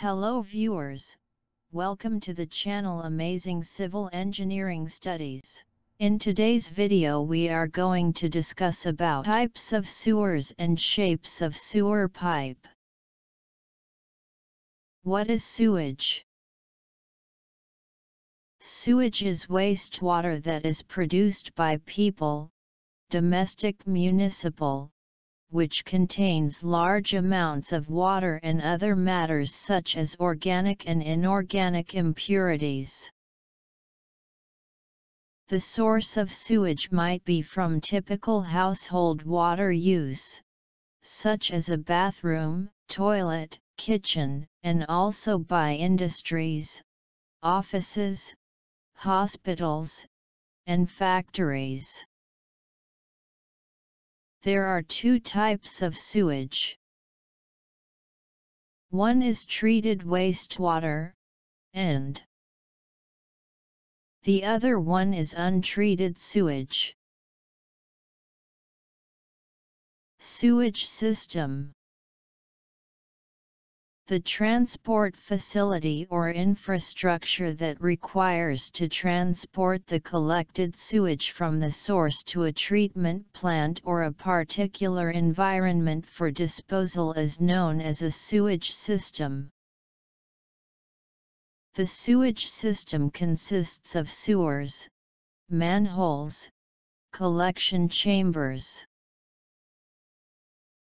Hello viewers, welcome to the channel Amazing Civil Engineering Studies. In today's video we are going to discuss about types of sewers and shapes of sewer pipe. What is sewage? Sewage is wastewater that is produced by people, domestic municipal, which contains large amounts of water and other matters such as organic and inorganic impurities. The source of sewage might be from typical household water use, such as a bathroom, toilet, kitchen, and also by industries, offices, hospitals, and factories. There are two types of sewage. One is treated wastewater, and the other one is untreated sewage. Sewage system the transport facility or infrastructure that requires to transport the collected sewage from the source to a treatment plant or a particular environment for disposal is known as a sewage system. The sewage system consists of sewers, manholes, collection chambers.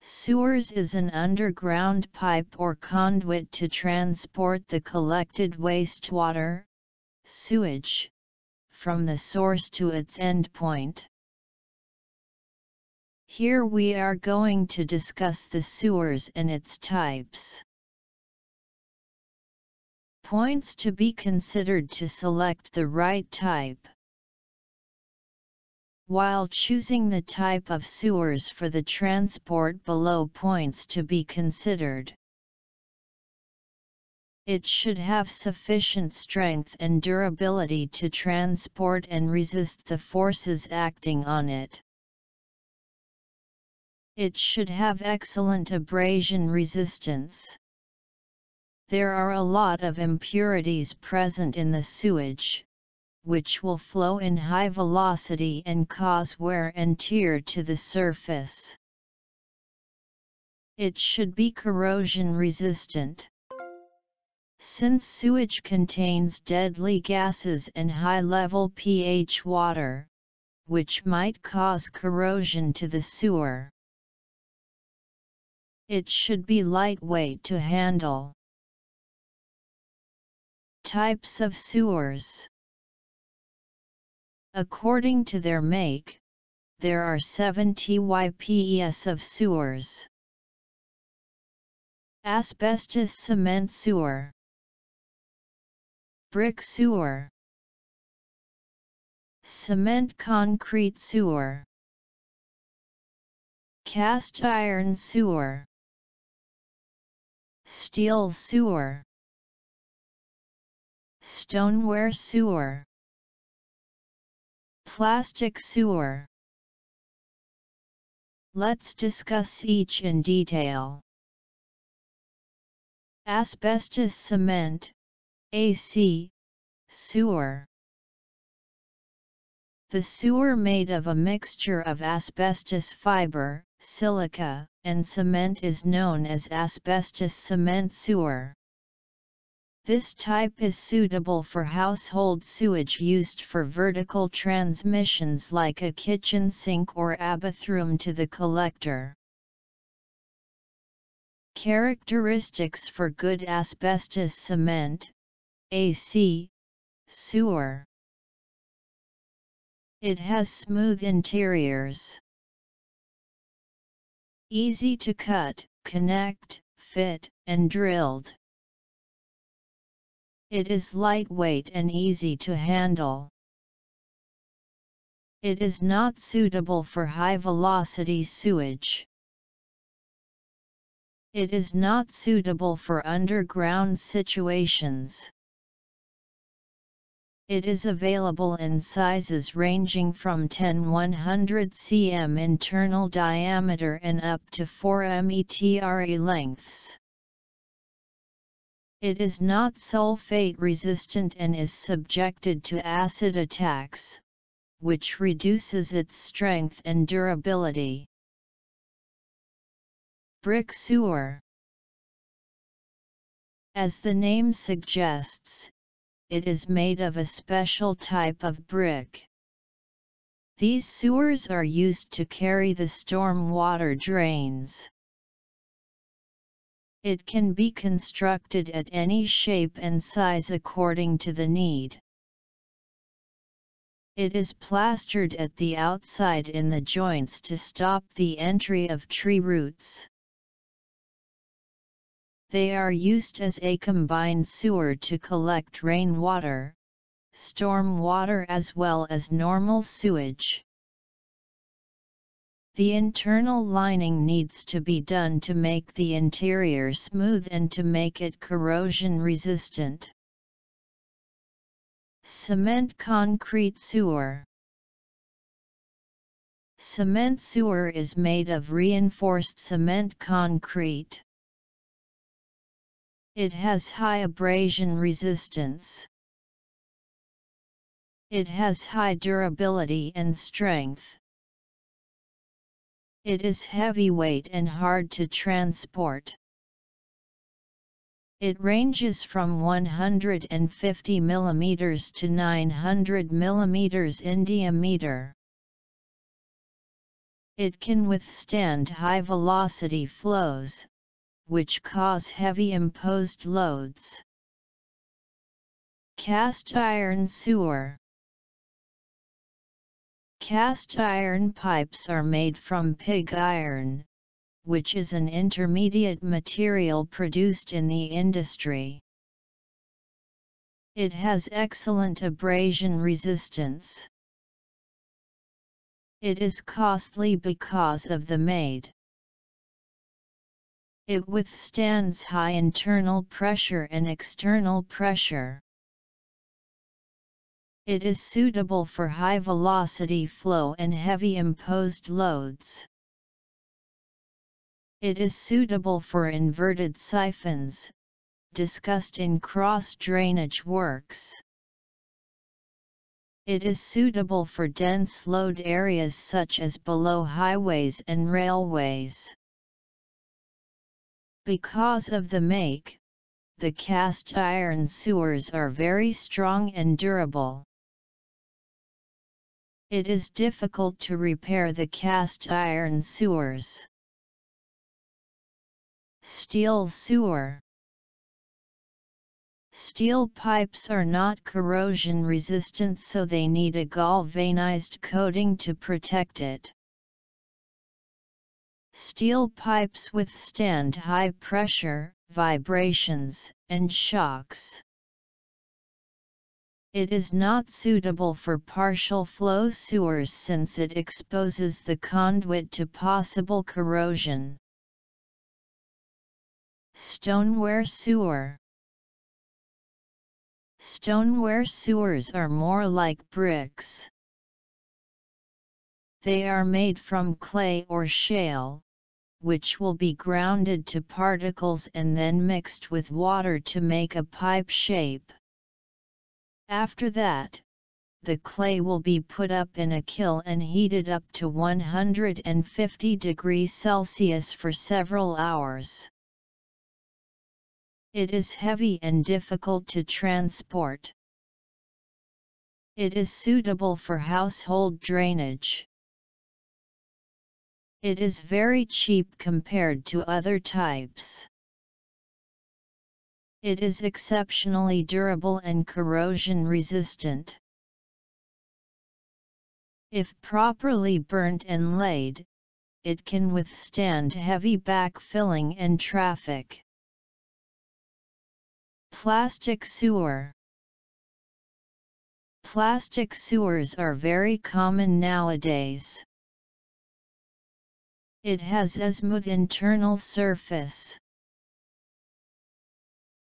Sewers is an underground pipe or conduit to transport the collected wastewater, sewage, from the source to its endpoint. Here we are going to discuss the sewers and its types. Points to be considered to select the right type. While choosing the type of sewers for the transport below points to be considered. It should have sufficient strength and durability to transport and resist the forces acting on it. It should have excellent abrasion resistance. There are a lot of impurities present in the sewage, which will flow in high velocity and cause wear and tear to the surface. It should be corrosion resistant. Since sewage contains deadly gases and high-level pH water, which might cause corrosion to the sewer. It should be lightweight to handle. Types of sewers According to their make, there are 7 types of sewers. Asbestos cement sewer. Brick sewer. Cement concrete sewer. Cast iron sewer. Steel sewer. Stoneware sewer Plastic sewer Let's discuss each in detail. Asbestos cement, AC, sewer. The sewer made of a mixture of asbestos fiber, silica, and cement is known as asbestos cement sewer. This type is suitable for household sewage used for vertical transmissions like a kitchen sink or bathroom to the collector. Characteristics for good asbestos cement, AC, sewer. It has smooth interiors. Easy to cut, connect, fit, and drilled. It is lightweight and easy to handle. It is not suitable for high-velocity sewage. It is not suitable for underground situations. It is available in sizes ranging from 10-100 cm internal diameter and up to 4 metre lengths. It is not sulfate resistant and is subjected to acid attacks, which reduces its strength and durability. Brick sewer As the name suggests, it is made of a special type of brick. These sewers are used to carry the storm water drains. It can be constructed at any shape and size according to the need. It is plastered at the outside in the joints to stop the entry of tree roots. They are used as a combined sewer to collect rainwater, storm water as well as normal sewage. The internal lining needs to be done to make the interior smooth and to make it corrosion resistant. Cement concrete sewer Cement sewer is made of reinforced cement concrete. It has high abrasion resistance. It has high durability and strength. It is heavyweight and hard to transport. It ranges from 150 mm to 900 mm in diameter. It can withstand high velocity flows, which cause heavy imposed loads. Cast iron sewer Cast iron pipes are made from pig iron, which is an intermediate material produced in the industry. It has excellent abrasion resistance. It is costly because of the made. It withstands high internal pressure and external pressure. It is suitable for high velocity flow and heavy imposed loads. It is suitable for inverted siphons, discussed in cross drainage works. It is suitable for dense load areas such as below highways and railways. Because of the make, the cast iron sewers are very strong and durable. It is difficult to repair the cast iron sewers. Steel sewer Steel pipes are not corrosion resistant so they need a galvanized coating to protect it. Steel pipes withstand high pressure, vibrations, and shocks. It is not suitable for partial flow sewers since it exposes the conduit to possible corrosion. Stoneware sewer Stoneware sewers are more like bricks. They are made from clay or shale, which will be grounded to particles and then mixed with water to make a pipe shape. After that, the clay will be put up in a kiln and heated up to 150 degrees Celsius for several hours. It is heavy and difficult to transport. It is suitable for household drainage. It is very cheap compared to other types. It is exceptionally durable and corrosion resistant. If properly burnt and laid, it can withstand heavy backfilling and traffic. Plastic sewer Plastic sewers are very common nowadays. It has a smooth internal surface.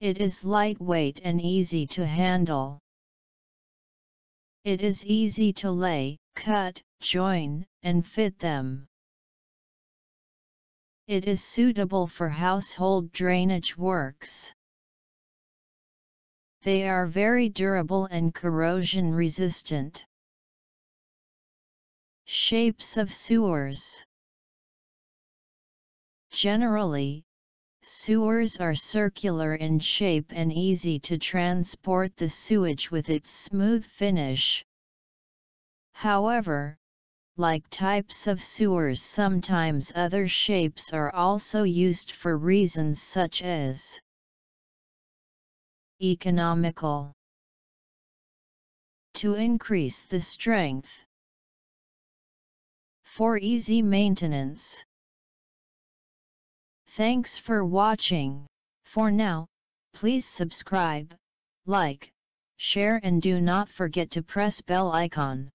It is lightweight and easy to handle. It is easy to lay, cut, join, and fit them. It is suitable for household drainage works. They are very durable and corrosion resistant. Shapes of sewers Generally, sewers are circular in shape and easy to transport the sewage with its smooth finish. However, like types of sewers sometimes other shapes are also used for reasons such as economical to increase the strength for easy maintenance Thanks for watching. For now, please subscribe, like, share and do not forget to press bell icon.